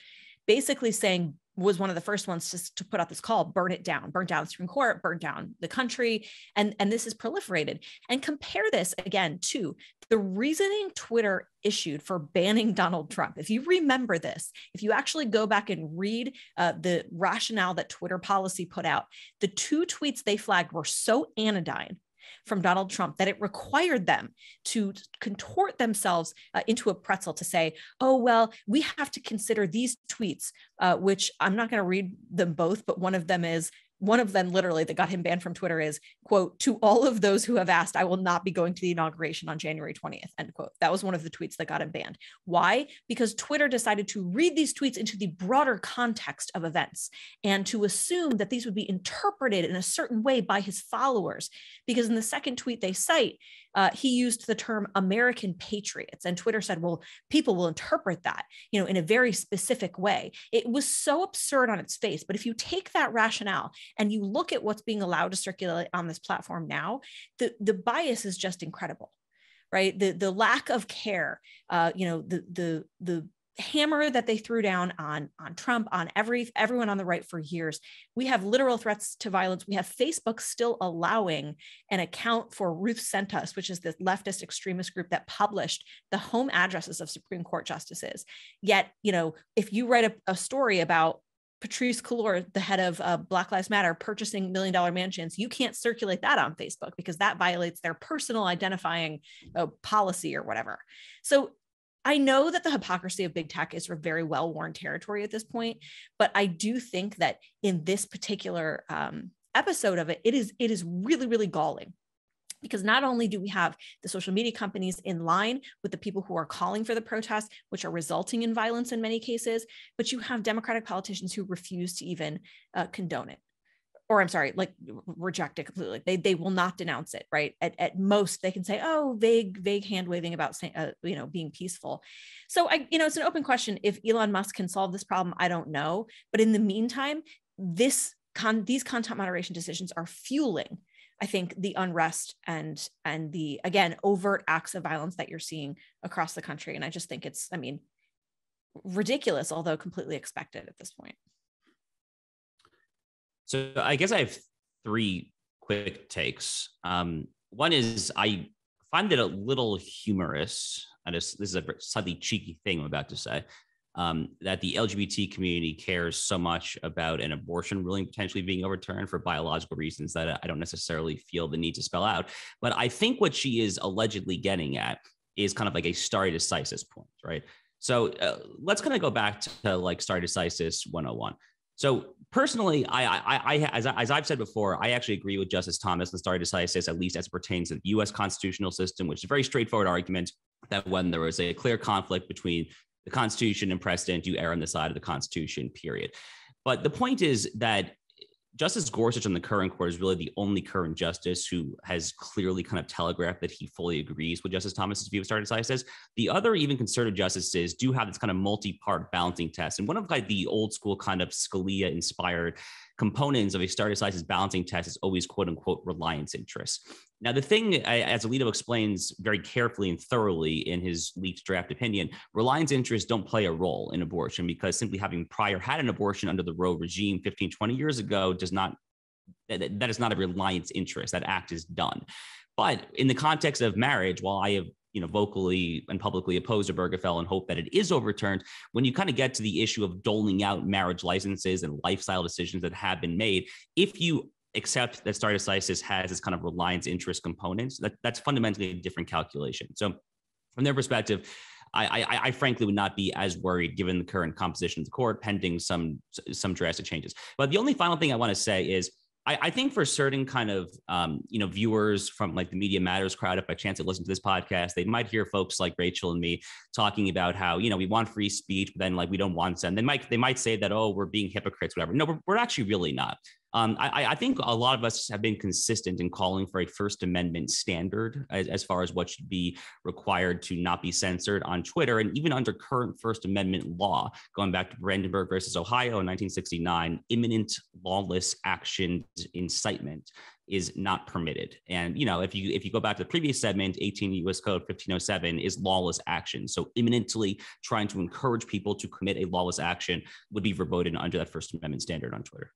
basically saying was one of the first ones just to put out this call burn it down burn down the supreme court burn down the country and and this is proliferated. And compare this again to the reasoning twitter issued for banning donald trump. If you remember this if you actually go back and read uh, the rationale that twitter policy put out the two tweets they flagged were so anodyne from Donald Trump that it required them to contort themselves uh, into a pretzel to say, oh, well, we have to consider these tweets, uh, which I'm not going to read them both, but one of them is one of them literally that got him banned from Twitter is quote to all of those who have asked I will not be going to the inauguration on January 20th end quote. That was one of the tweets that got him banned. Why? Because Twitter decided to read these tweets into the broader context of events and to assume that these would be interpreted in a certain way by his followers. Because in the second tweet they cite uh, he used the term American patriots. And Twitter said, well, people will interpret that, you know, in a very specific way. It was so absurd on its face. But if you take that rationale and you look at what's being allowed to circulate on this platform now, the, the bias is just incredible right the the lack of care uh, you know the the the hammer that they threw down on on Trump on every everyone on the right for years. We have literal threats to violence. We have Facebook still allowing an account for Ruth Sent Us, which is the leftist extremist group that published the home addresses of Supreme Court justices. Yet, you know, if you write a, a story about Patrisse Cullors, the head of uh, Black Lives Matter, purchasing million dollar mansions, you can't circulate that on Facebook because that violates their personal identifying uh, policy or whatever. So I know that the hypocrisy of big tech is a very well worn territory at this point, but I do think that in this particular um, episode of it, it is it is really really galling. Because not only do we have the social media companies in line with the people who are calling for the protests, which are resulting in violence in many cases, but you have Democratic politicians who refuse to even uh, condone it or I'm sorry, like reject it completely. They they will not denounce it, right? At, at most, they can say, "Oh, vague vague hand waving about saying, uh, you know, being peaceful." So I, you know, it's an open question. If Elon Musk can solve this problem, I don't know. But in the meantime, this con these content moderation decisions are fueling, I think, the unrest and and the again overt acts of violence that you're seeing across the country. And I just think it's, I mean, ridiculous, although completely expected at this point. So I guess I have three quick takes. Um, one is I find it a little humorous. Just this is a slightly cheeky thing I'm about to say. um, that the LGBT community cares so much about an abortion ruling potentially being overturned for biological reasons that I don't necessarily feel the need to spell out. But I think what she is allegedly getting at is kind of like a stare decisis point, right? So uh, let's kind of go back to like stare decisis 101. So personally, I, I, I as, I, as I've said before, I actually agree with Justice Thomas and stare decisis, at least as it pertains to the U.S. constitutional system, which is a very straightforward argument that when there was a clear conflict between the Constitution and precedent, you err on the side of the Constitution, period. But the point is that Justice Gorsuch on the current court is really the only current justice who has clearly kind of telegraphed that he fully agrees with Justice Thomas's view of stare decisis. The other even conservative justices do have this kind of multi-part balancing test. And one of like the old school kind of Scalia inspired components of a stare decisis balancing test is always quote unquote reliance interests. Now, the thing, as Alito explains very carefully and thoroughly in his leaked draft opinion, reliance interests don't play a role in abortion because simply having prior had an abortion under the Roe regime 15, 20 years ago does not, that, that is not a reliance interest. That act is done. But in the context of marriage, while I have you know vocally and publicly oppose Obergefell and hope that it is overturned. When you kind of get to the issue of doling out marriage licenses and lifestyle decisions that have been made, if you accept that stare decisis has this kind of reliance interest components, that, that's fundamentally a different calculation. So from their perspective, I, I, I, frankly would not be as worried given the current composition of the court pending some some drastic changes. But the only final thing I want to say is I, I, think for certain kind of um, you know viewers from like the Media Matters crowd, if by chance they listen to this podcast, they might hear folks like Rachel and me talking about how you know we want free speech, but then like we don't want some. They might they might say that oh we're being hypocrites, whatever. No, we're, we're actually really not. Um, I, I, think a lot of us have been consistent in calling for a First Amendment standard as, as, far as what should be required to not be censored on Twitter. And even under current First Amendment law, going back to Brandenburg versus Ohio in 1969, imminent lawless action incitement is not permitted. And you know, if you if you go back to the previous segment, 18 U.S. Code 1507 is lawless action. So imminently trying to encourage people to commit a lawless action would be verboten under that First Amendment standard on Twitter.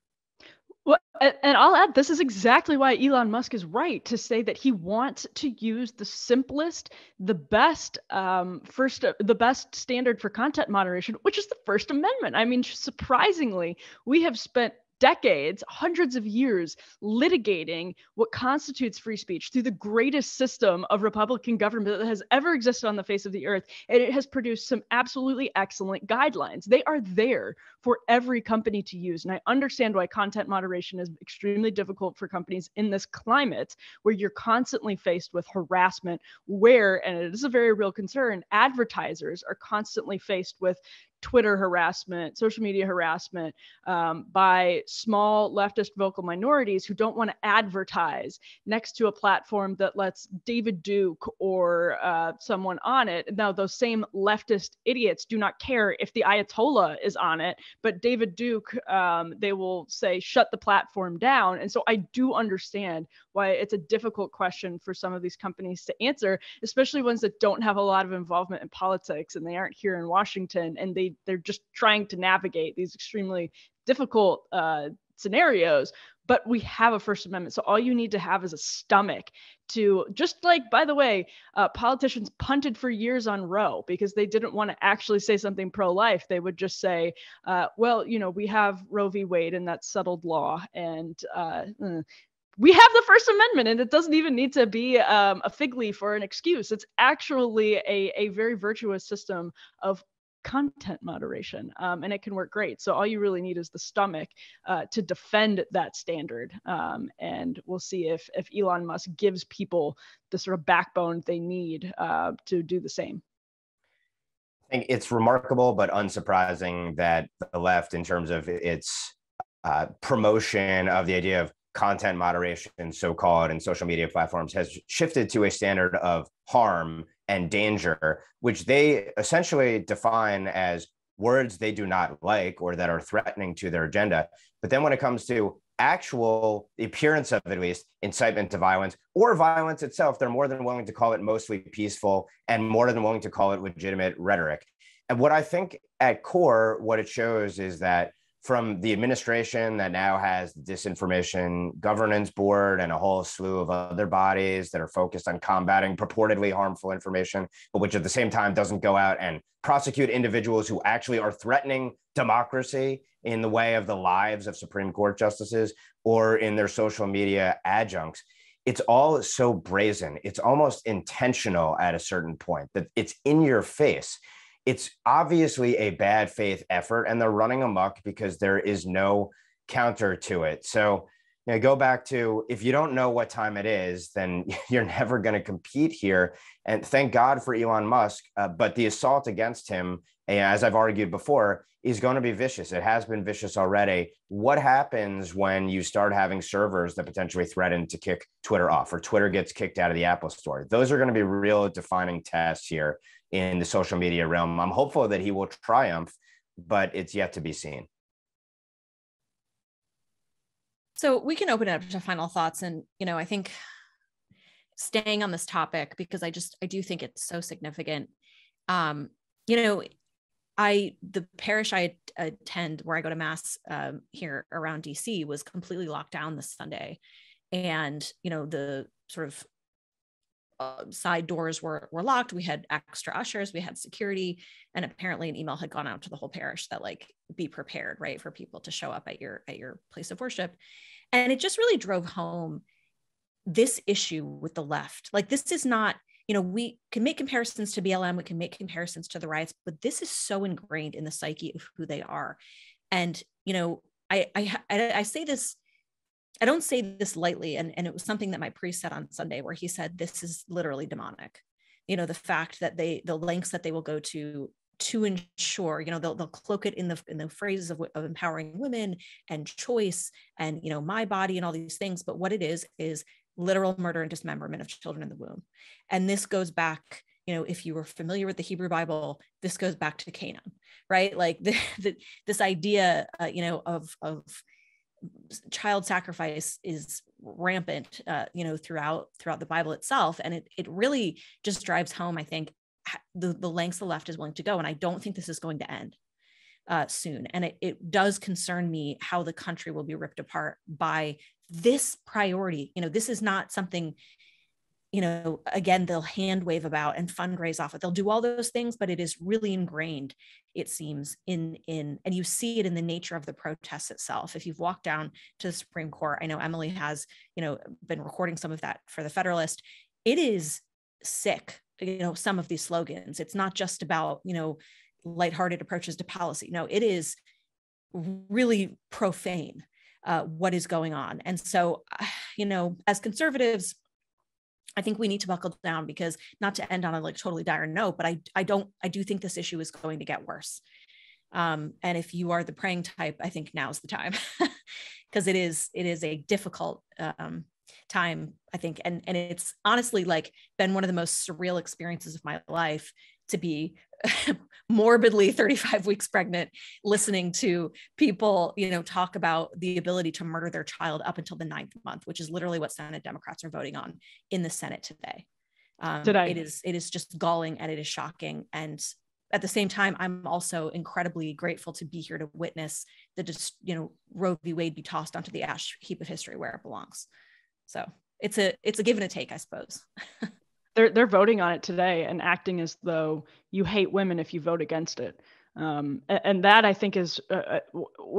Well, and I'll add this is exactly why Elon Musk is right to say that he wants to use the simplest, the best um, first, uh, the best standard for content moderation, which is the First Amendment. I mean, surprisingly, we have spent decades, hundreds of years litigating what constitutes free speech through the greatest system of Republican government that has ever existed on the face of the earth. And it has produced some absolutely excellent guidelines. They are there for every company to use. And I understand why content moderation is extremely difficult for companies in this climate where you're constantly faced with harassment, where, and it is a very real concern, advertisers are constantly faced with Twitter harassment, social media harassment um, by small leftist vocal minorities who don't want to advertise next to a platform that lets David Duke or uh, someone on it. Now, those same leftist idiots do not care if the Ayatollah is on it, but David Duke, um, they will say, shut the platform down. And so I do understand why it's a difficult question for some of these companies to answer, especially ones that don't have a lot of involvement in politics and they aren't here in Washington and they they're just trying to navigate these extremely difficult uh, scenarios but we have a first amendment. So all you need to have is a stomach to just like by the way uh, politicians punted for years on roe because they didn't want to actually say something pro-life. They would just say uh, well you know we have roe v. Wade and that's settled law and uh, uh we have the First Amendment, and it doesn't even need to be um, a fig leaf or an excuse. It's actually a, a very virtuous system of content moderation um, and it can work great. So all you really need is the stomach uh, to defend that standard um, and we'll see if if elon musk gives people the sort of backbone they need uh, to do the same. I think it's remarkable but unsurprising that the left, in terms of its uh, promotion of the idea of content moderation, so called, and social media platforms, has shifted to a standard of harm and danger, which they essentially define as words they do not like or that are threatening to their agenda. But then when it comes to actual appearance of at least incitement to violence or violence itself, they're more than willing to call it mostly peaceful and more than willing to call it legitimate rhetoric. And what I think at core, what it shows is that from the administration that now has the disinformation governance board and a whole slew of other bodies that are focused on combating purportedly harmful information, but which at the same time doesn't go out and prosecute individuals who actually are threatening democracy in the way of the lives of Supreme Court justices or in their social media adjuncts. It's all so brazen. It's almost intentional at a certain point that it's in your face it's obviously a bad faith effort and they're running amok because there is no counter to it. So, you know, go back to if you don't know what time it is, then you're never going to compete here. And thank God for Elon Musk. Uh, but the assault against him, as I've argued before, is going to be vicious. It has been vicious already. What happens when you start having servers that potentially threaten to kick Twitter off or Twitter gets kicked out of the Apple store? Those are going to be real defining tests here in the social media realm. I'm hopeful that he will triumph, but it's yet to be seen. So we can open it up to final thoughts. And, you know, I think staying on this topic, because I just, I do think it's so significant. Um, you know, I, the parish I attend where I go to mass um, here around DC was completely locked down this Sunday. And, you know, the sort of uh, side doors were were locked. We had extra ushers, we had security, and apparently an email had gone out to the whole parish that like be prepared, right, for people to show up at your at your place of worship. And it just really drove home this issue with the left. Like this is not, you know, we can make comparisons to BLM, we can make comparisons to the riots, but this is so ingrained in the psyche of who they are. And you know, I I I, say this I don't say this lightly, and, and it was something that my priest said on Sunday, where he said, This is literally demonic. You know, the fact that they, the lengths that they will go to to ensure you know they'll, they'll cloak it in the in the phrases of, of empowering women and choice and you know my body and all these things. But what it is is literal murder and dismemberment of children in the womb. And this goes back you know if you were familiar with the hebrew bible this goes back to canaan right? Like the, the this idea uh, you know of of child sacrifice is rampant uh, you know throughout throughout the bible itself and it it really just drives home i think the, the lengths the left is willing to go and i don't think this is going to end uh, soon. And it, it does concern me how the country will be ripped apart by this priority. You know this is not something you know, again, they'll hand wave about and fundraise off it. They'll do all those things, but it is really ingrained, it seems, in in and you see it in the nature of the protests itself. If you've walked down to the Supreme Court, I know Emily has, you know, been recording some of that for the Federalist. It is sick, you know, some of these slogans. It's not just about, you know, lighthearted approaches to policy. No, it is really profane uh, what is going on. And so, you know, as conservatives, I think we need to buckle down because not to end on a like totally dire note, but I I don't I do think this issue is going to get worse. Um, and if you are the praying type, I think now's the time because it is it is a difficult um, time I think, and and it's honestly like been one of the most surreal experiences of my life to be morbidly 35 weeks pregnant listening to people you know talk about the ability to murder their child up until the ninth month which is literally what senate democrats are voting on in the senate today. Um, today it is it is just galling and it is shocking. And at the same time i'm also incredibly grateful to be here to witness the just you know roe v. Wade be tossed onto the ash heap of history where it belongs. So it's a it's a give and a take i suppose they're they're voting on it today and acting as though you hate women if you vote against it. Um, and, and, that I think is, uh, uh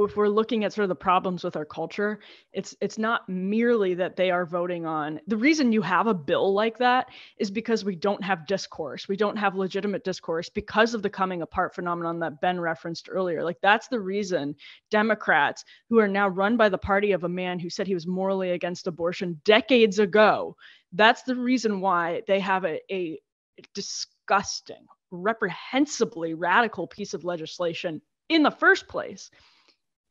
if we're looking at sort of the problems with our culture, it's it's not merely that they are voting on. The reason you have a bill like that is because we don't have discourse, we don't have legitimate discourse because of the coming apart phenomenon that Ben referenced earlier. Like that's the reason Democrats, who are now run by the party of a man who said he was morally against abortion decades ago, that's the reason why they have a, a disgusting, reprehensibly radical piece of legislation in the first place.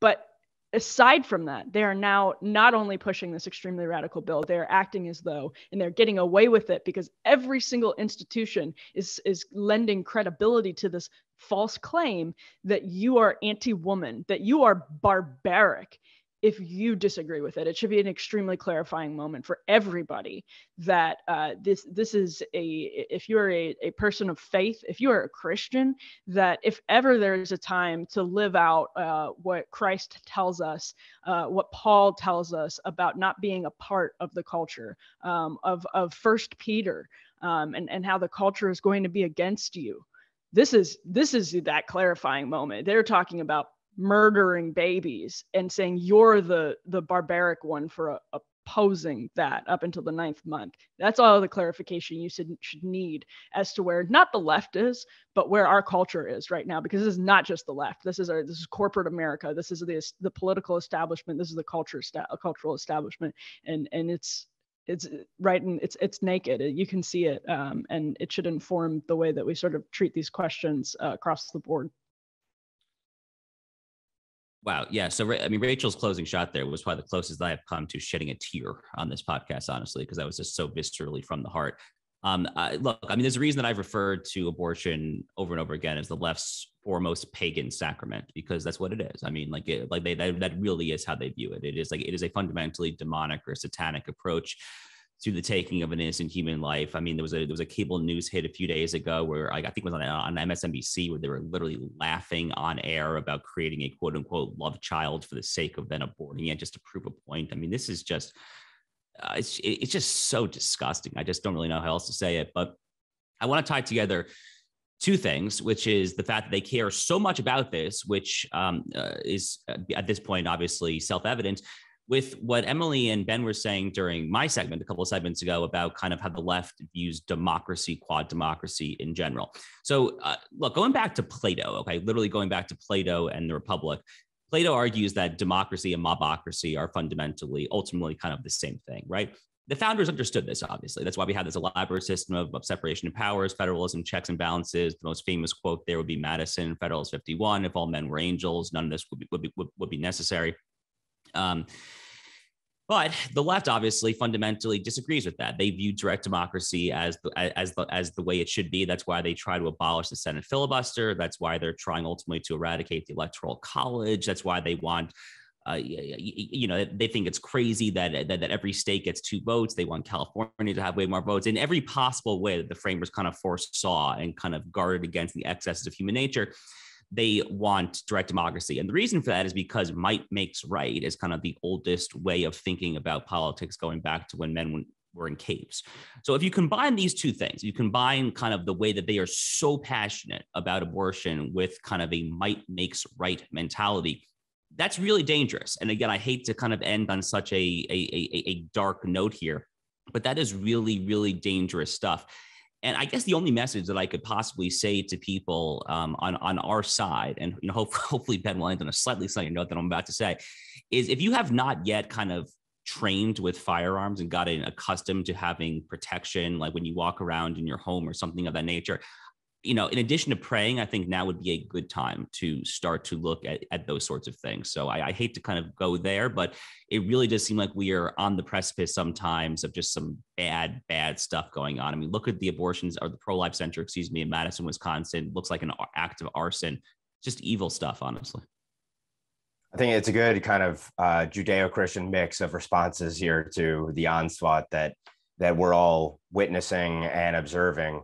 But aside from that, they are now not only pushing this extremely radical bill, they are acting as though, and they're getting away with it because every single institution is, is lending credibility to this false claim that you are anti woman, that you are barbaric if you disagree with it. It should be an extremely clarifying moment for everybody that uh, this this is a if you're a, a person of faith, if you are a Christian, that if ever there is a time to live out uh, what Christ tells us, uh, what Paul tells us about not being a part of the culture um, of of First Peter um, and and how the culture is going to be against you. This is this is that clarifying moment. They're talking about murdering babies and saying you're the the barbaric one for opposing that up until the ninth month. That's all the clarification you should, should need as to where not the left is, but where our culture is right now, because this is not just the left. This is our this is corporate America. This is the the political establishment. This is the culture sta- cultural establishment, and and it's it's right and it's it's naked you can see it um, and it should inform the way that we sort of treat these questions uh, across the board Wow. Yeah. So, I mean, Rachel's closing shot there was probably the closest I have come to shedding a tear on this podcast, honestly, because that was just so viscerally from the heart. Um, I, look, I mean, there's a reason that I've referred to abortion over and over again as the left's foremost pagan sacrament because that's what it is. I mean, like, it, like they that, that really is how they view it. It is like it is a fundamentally demonic or satanic approach to the taking of an innocent human life. I mean, there was a there was a cable news hit a few days ago where I, I think it was on on MSNBC where they were literally laughing on air about creating a quote unquote love child for the sake of then aborting it just to prove a point. I mean, this is just uh, it's it's just so disgusting. I just don't really know how else to say it, but I want to tie together two things, which is the fact that they care so much about this, which um, uh, is uh, at this point obviously self-evident, with what Emily and Ben were saying during my segment a couple of segments ago about kind of how the left views democracy, quad democracy in general. So, uh, look, going back to Plato, okay, literally going back to Plato and the Republic, Plato argues that democracy and mobocracy are fundamentally, ultimately, kind of the same thing, right? The founders understood this, obviously. That's why we have this elaborate system of, of separation of powers, federalism, checks and balances. The most famous quote there would be Madison, Federalist 51. If all men were angels, none of this would be, would be, would, would be necessary. Um, but the left obviously fundamentally disagrees with that. They view direct democracy as the, as the, as the way it should be. That's why they try to abolish the Senate filibuster. That's why they're trying ultimately to eradicate the Electoral College. That's why they want, uh, you know, they think it's crazy that, that that every state gets two votes. They want California to have way more votes in every possible way that the framers kind of foresaw and kind of guarded against the excesses of human nature they want direct democracy. And the reason for that is because might makes right is kind of the oldest way of thinking about politics going back to when men were in caves. So if you combine these two things, you combine kind of the way that they are so passionate about abortion with kind of a might makes right mentality. That's really dangerous. And again, I hate to kind of end on such a, a, a, a dark note here, but that is really, really dangerous stuff. And I guess the only message that I could possibly say to people um, on on our side, and you know, hopefully, hopefully Ben will end on a slightly slightly note that I'm about to say, is if you have not yet kind of trained with firearms and gotten accustomed to having protection, like when you walk around in your home or something of that nature, you know, in addition to praying, I think now would be a good time to start to look at, at those sorts of things. So I, I, hate to kind of go there, but it really does seem like we are on the precipice sometimes of just some bad, bad stuff going on. I mean, look at the abortions or the pro life center, excuse me, in Madison, Wisconsin. Looks like an act of arson. Just evil stuff, honestly. I think it's a good kind of uh, Judeo-Christian mix of responses here to the onslaught that that we're all witnessing and observing.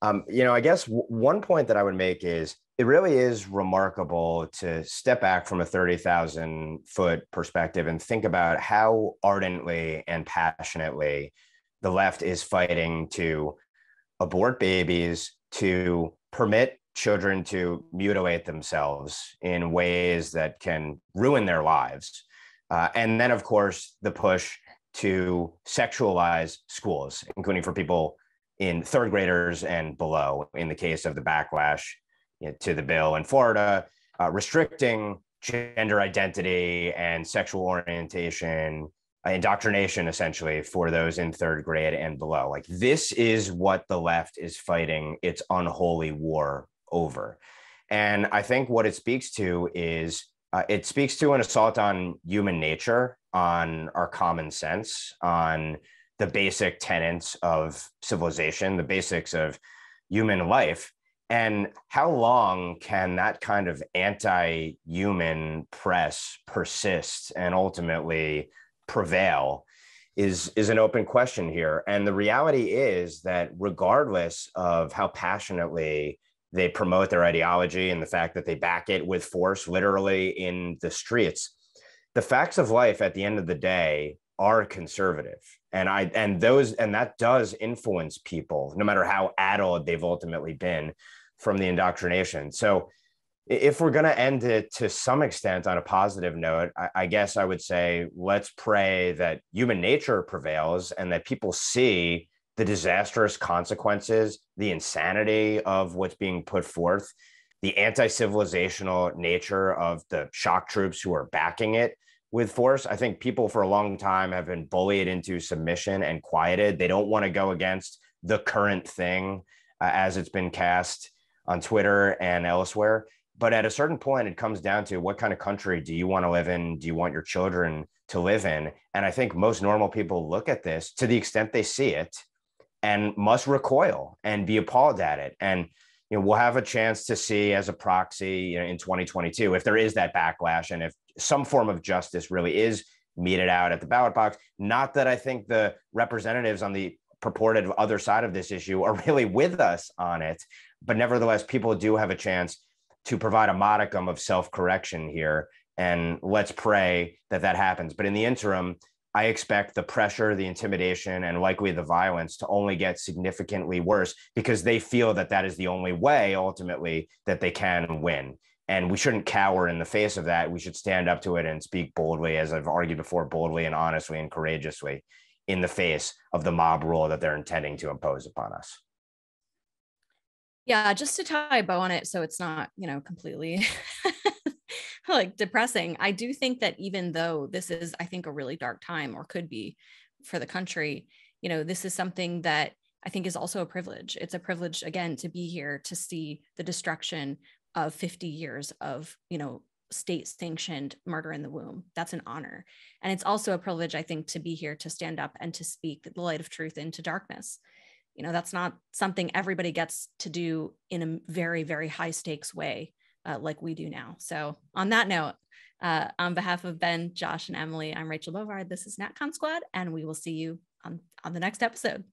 Um, you know, I guess w- one point that I would make is it really is remarkable to step back from a 30,000 foot perspective and think about how ardently and passionately the left is fighting to abort babies, to permit children to mutilate themselves in ways that can ruin their lives. Uh, and then, of course, the push to sexualize schools, including for people in third graders and below in the case of the backlash you know, to the bill in Florida, uh, restricting gender identity and sexual orientation, uh, indoctrination essentially for those in third grade and below. Like this is what the left is fighting its unholy war over. And I think what it speaks to is uh, it speaks to an assault on human nature, on our common sense, on the basic tenets of civilization, the basics of human life. And how long can that kind of anti human press persist and ultimately prevail? Is, is an open question here. And the reality is that, regardless of how passionately they promote their ideology and the fact that they back it with force, literally in the streets, the facts of life at the end of the day are conservative and i and those and that does influence people no matter how addled they've ultimately been from the indoctrination. So if we're going to end it to some extent on a positive note I, I, guess i would say let's pray that human nature prevails and that people see the disastrous consequences the insanity of what's being put forth the anti-civilizational nature of the shock troops who are backing it with force. I think people for a long time have been bullied into submission and quieted. They don't want to go against the current thing uh, as it's been cast on Twitter and elsewhere. But at a certain point, it comes down to what kind of country do you want to live in? Do you want your children to live in? And I think most normal people look at this to the extent they see it and must recoil and be appalled at it. And you know, we'll have a chance to see as a proxy you know, in 2022 if there is that backlash and if some form of justice really is meted out at the ballot box. Not that I think the representatives on the purported other side of this issue are really with us on it, but nevertheless, people do have a chance to provide a modicum of self correction here. And let's pray that that happens. But in the interim, I expect the pressure, the intimidation, and likely the violence to only get significantly worse because they feel that that is the only way ultimately that they can win. And we shouldn't cower in the face of that. We should stand up to it and speak boldly, as I've argued before, boldly and honestly and courageously in the face of the mob rule that they're intending to impose upon us. Yeah, just to tie a bow on it so it's not, you know, completely like depressing. I do think that even though this is, I think, a really dark time or could be for the country, you know, this is something that I think is also a privilege. It's a privilege, again, to be here to see the destruction of 50 years of, you know, state sanctioned murder in the womb. That's an honor. And it's also a privilege, I think, to be here to stand up and to speak the light of truth into darkness. You know, that's not something everybody gets to do in a very, very high stakes way uh, like we do now. So, on that note, uh, on behalf of Ben, Josh, and Emily, I'm Rachel Bovard. This is NatCon Squad, and we will see you on, on the next episode.